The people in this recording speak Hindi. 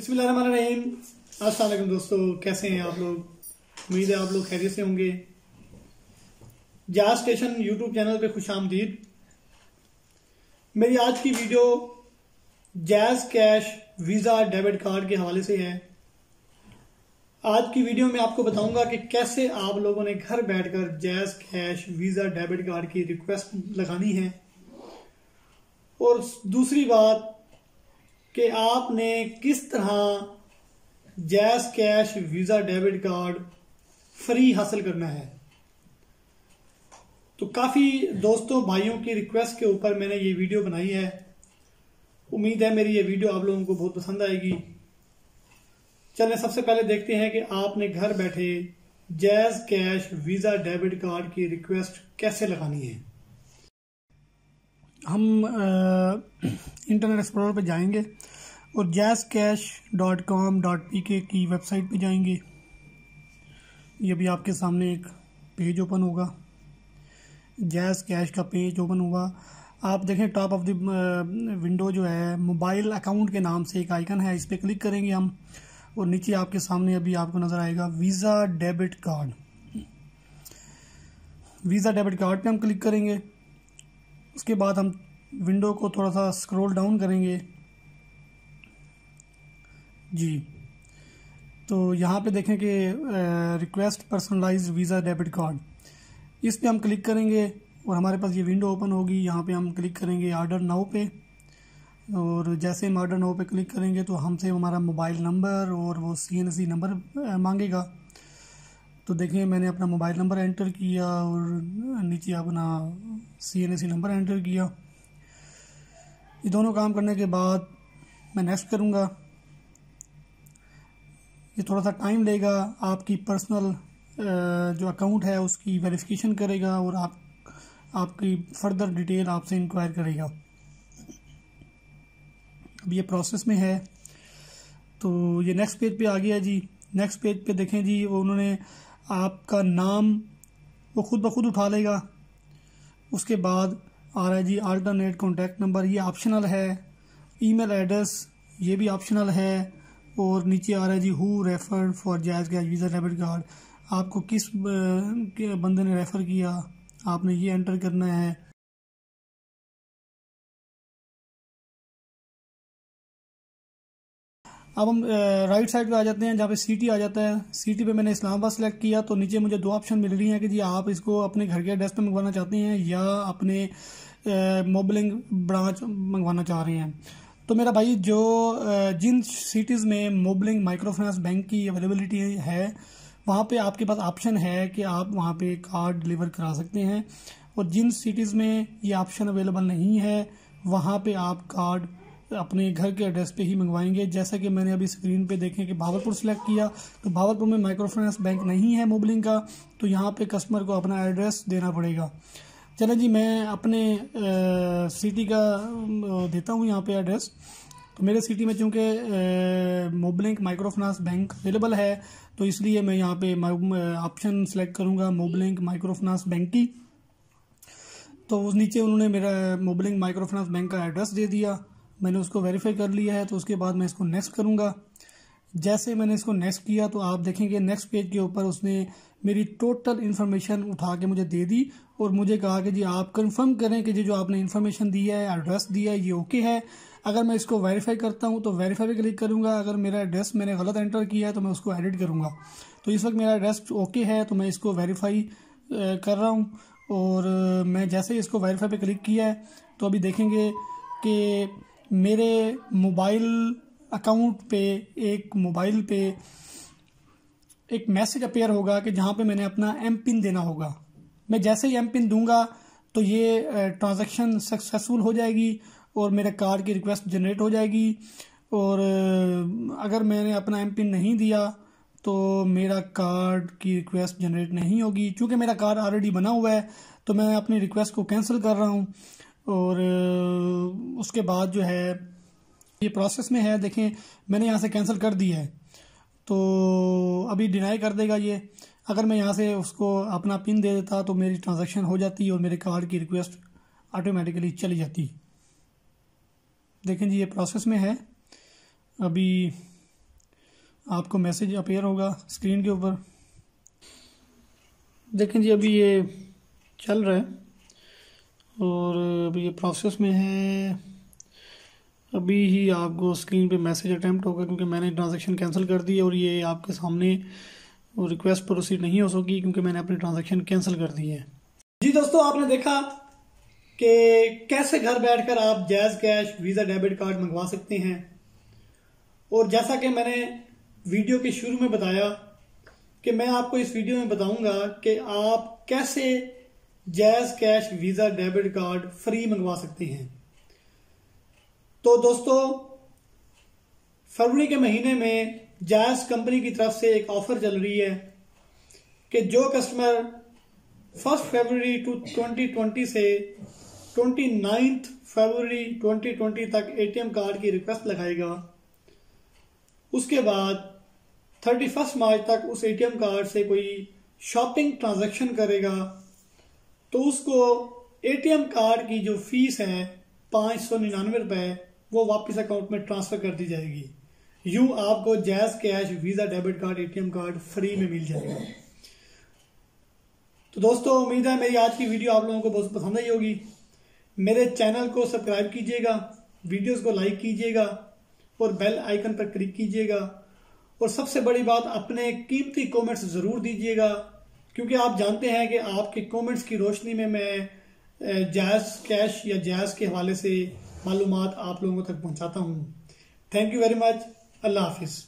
बिस्मिल्लाहिर्रहमानिर्रहीम। अस्सलाम वालेकुम दोस्तों, कैसे हैं आप लोग? उम्मीद है आप लोग खैरियत से होंगे। जाज स्टेशन यूट्यूब चैनल पे खुश आमदीद। मेरी आज की video Jazz cash Visa debit card के हवाले से है। आज की वीडियो में आपको बताऊँगा कि कैसे आप लोगों ने घर बैठकर Jazz cash Visa debit card की रिक्वेस्ट लगानी है। और दूसरी बात कि आपने किस तरह Jazz cash, Visa, debit card free हासिल करना है? तो काफ़ी दोस्तों, भाइयों की रिक्वेस्ट के ऊपर मैंने ये वीडियो बनाई है। उम्मीद है मेरी ये वीडियो आप लोगों को बहुत पसंद आएगी। चलें, सबसे पहले देखते हैं कि आपने घर बैठे Jazz cash, Visa, debit card की रिक्वेस्ट कैसे लगानी है। हम इंटरनेट एक्सप्लोर पे जाएँगे और Jazz cash dot com dot P K की वेबसाइट पे जाएँगे। ये भी आपके सामने एक पेज ओपन होगा। जैस कैश का पेज ओपन होगा। आप देखें टॉप ऑफ़ द विंडो जो है मोबाइल अकाउंट के नाम से एक आइकन है, इस पर क्लिक करेंगे हम और नीचे आपके सामने अभी आपको नज़र आएगा Visa debit card Visa debit card पे हम क्लिक करेंगे। उसके बाद हम विंडो को थोड़ा सा स्क्रॉल डाउन करेंगे। जी। तो यहाँ पे देखें कि request personalize Visa debit card इस पे हम क्लिक करेंगे और हमारे पास ये विंडो ओपन होगी। यहाँ पे हम क्लिक करेंगे आर्डर नाउ पे। और जैसे हम आर्डर नाउ पे क्लिक करेंगे तो हमसे हमारा मोबाइल नंबर और वो सी एन सी नंबर मांगेगा। तो देखिए मैंने अपना मोबाइल नंबर एंटर किया और नीचे अपना C N C number enter किया। ये दोनों काम करने के बाद मैं नेक्स्ट करूँगा। ये थोड़ा सा टाइम लेगा, आपकी पर्सनल जो अकाउंट है उसकी वेरिफिकेशन करेगा और आप, आपकी फर्दर डिटेल आपसे इंक्वायर करेगा। अब ये प्रोसेस में है। तो ये नेक्स्ट पेज पे आ गया जी। नेक्स्ट पेज पे देखें जी, वो उन्होंने आपका नाम वो खुद ब खुद उठा लेगा। उसके बाद आ रहा है जी अल्टरनेट कॉन्टैक्ट नंबर ये ऑप्शनल है। ईमेल एड्रेस ये भी ऑप्शनल है। और नीचे आ रहा है जी who refer for Jazz Cash Visa debit card आपको किस बंदे ने रेफ़र किया? आपने ये एंटर करना है। अब हम राइट साइड पे आ जाते हैं, जहाँ पे सिटी आ जाता है। सिटी पे मैंने इस्लामाबाद सेलेक्ट किया तो नीचे मुझे दो ऑप्शन मिल रही हैं कि जी आप इसको अपने घर के एड्रेस पे मंगवाना चाहते हैं या अपने मोबलिंग ब्रांच मंगवाना चाह रहे हैं। तो मेरा भाई, जो जिन सिटीज़ में मोबलिंग माइक्रो फाइनेंस बैंक की अवेलेबिलिटी है, वहाँ पे आपके पास ऑप्शन है कि आप वहाँ पे कार्ड डिलीवर करा सकते हैं। और जिन सिटीज़ में ये ऑप्शन अवेलेबल नहीं है, वहाँ पे आप कार्ड अपने घर के एड्रेस पे ही मंगवाएँगे। जैसा कि मैंने अभी स्क्रीन पे देखें कि भावलपुर सेलेक्ट किया तो भावलपुर में माइक्रो फाइनेंस बैंक नहीं है मोबलिंग का तो यहाँ पे कस्टमर को अपना एड्रेस देना पड़ेगा। चलें जी, मैं अपने सिटी का देता हूँ यहाँ पे एड्रेस तो मेरे सिटी में चूँकि Mobilink micro finance bank available है तो इसलिए मैं यहाँ पे ऑप्शन सेलेक्ट करूँगा मोबलिंक माइक्रो फाइनेंस बैंक की। तो उस नीचे उन्होंने मेरा मोबलिंग माइक्रो फाइनेंस बैंक का एड्रेस दे दिया। मैंने उसको वेरीफाई कर लिया है तो उसके बाद मैं इसको नेक्स्ट करूँगा। जैसे मैंने इसको नेक्स्ट किया तो आप देखेंगे नेक्स्ट पेज के ऊपर उसने मेरी टोटल इन्फॉर्मेशन उठा के मुझे दे दी और मुझे कहा कि जी, आप कंफर्म करें कि जी, जो आपने इन्फॉर्मेशन दी है एड्रेस दिया है, ये ओके है। अगर मैं इसको वेरीफाई करता हूँ तो वेरीफाई पे क्लिक करूँगा। अगर मेरा एड्रेस मैंने गलत एंटर किया है तो मैं उसको एडिट करूँगा। तो इस वक्त मेरा एड्रेस ओके है तो मैं इसको वेरीफाई कर रहा हूँ। और मैं जैसे ही इसको वेरीफाई पे क्लिक किया है तो अभी देखेंगे कि मेरे मोबाइल अकाउंट पे, एक मोबाइल पे एक मैसेज अपेयर होगा कि जहाँ पे मैंने अपना एम पिन देना होगा। मैं जैसे ही एम पिन दूँगा तो ये ट्रांजैक्शन सक्सेसफुल हो जाएगी और मेरे कार्ड की रिक्वेस्ट जनरेट हो जाएगी। और अगर मैंने अपना एम पिन नहीं दिया तो मेरा कार्ड की रिक्वेस्ट जनरेट नहीं होगी। क्योंकि मेरा कार्ड ऑलरेडी बना हुआ है तो मैं अपनी रिक्वेस्ट को कैंसिल कर रहा हूँ। और उसके बाद जो है, ये प्रोसेस में है, देखें, मैंने यहाँ से कैंसिल कर दिया है। तो अभी डिनाई कर देगा ये। अगर मैं यहाँ से उसको अपना पिन दे देता तो मेरी ट्रांजैक्शन हो जाती और मेरे कार्ड की रिक्वेस्ट ऑटोमेटिकली चली जाती। देखें जी, ये प्रोसेस में है। अभी आपको मैसेज अपेयर होगा स्क्रीन के ऊपर। देखें जी, अभी ये चल रहा है। और अभी ये प्रोसेस में है। अभी ही आपको स्क्रीन पे मैसेज अटैम्प्ट होगा क्योंकि मैंने ट्रांजेक्शन कैंसिल कर दी और ये आपके सामने रिक्वेस्ट प्रोसीड नहीं हो सकी क्योंकि मैंने अपनी ट्रांजेक्शन कैंसिल कर दी है। जी दोस्तों, आपने देखा कि कैसे घर बैठकर आप Jazz Cash Visa debit card मंगवा सकते हैं। और जैसा कि मैंने वीडियो के शुरू में बताया कि मैं आपको इस वीडियो में बताऊँगा कि आप कैसे Jazz Cash, Visa, debit card free मंगवा सकते हैं। तो दोस्तों, फरवरी के महीने में जैज कंपनी की तरफ़ से एक ऑफ़र चल रही है कि जो कस्टमर फ़र्स्ट फरवरी टू 2020 से ट्वेंटी नाइन्थ फरवरी 2020 तक एटीएम कार्ड की रिक्वेस्ट लगाएगा, उसके बाद थर्टी फ़र्स्ट मार्च तक उस एटीएम कार्ड से कोई शॉपिंग ट्रांजैक्शन करेगा तो उसको एटीएम कार्ड की जो फ़ीस है, पाँच सौ निन्यानवे रुपए, वो वापस अकाउंट में ट्रांसफ़र कर दी जाएगी। यूँ आपको Jazz Cash Visa debit card ATM card free में मिल जाएगा। तो दोस्तों, उम्मीद है मेरी आज की वीडियो आप लोगों को बहुत पसंद आई होगी। मेरे चैनल को सब्सक्राइब कीजिएगा वीडियोस को लाइक कीजिएगा, और बेल आइकन पर क्लिक कीजिएगा, और सबसे बड़ी बात, अपने कीमती कमेंट्स ज़रूर दीजिएगा। क्योंकि आप जानते हैं कि आपके कमेंट्स की रोशनी में मैं जैज कैश या जैज के हवाले से मालूम आप लोगों तक पहुंचाता हूँ। थैंक यू वेरी मच अल्लाह हाफिज़।